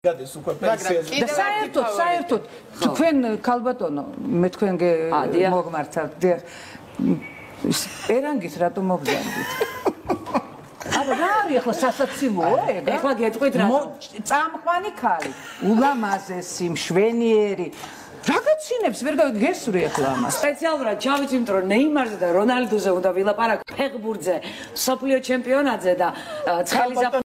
გადის უკვე პენსიაზე. და საერთოდ, საერთოდ თქვენ ქალბატონო, მე თქვენ მოგმართავთ. დიახ. ერანგის რატომ მოგზანდით? აბა რა არის ახლა სასაცილოა ეგ? ახლა გეტყვით რა? წამყვანი ქალი, ულამაზესი, მშვენიერი. რაღაცინებს ვერ გესური ახლა ამას. სპეციალურად ჩავიცი, იმიტომ რომ ნეიმარზე და რონალდოზე უნდა ვილაპარაკო ფეხბურთზე, სოფლიო ჩემპიონატზე და ცხელი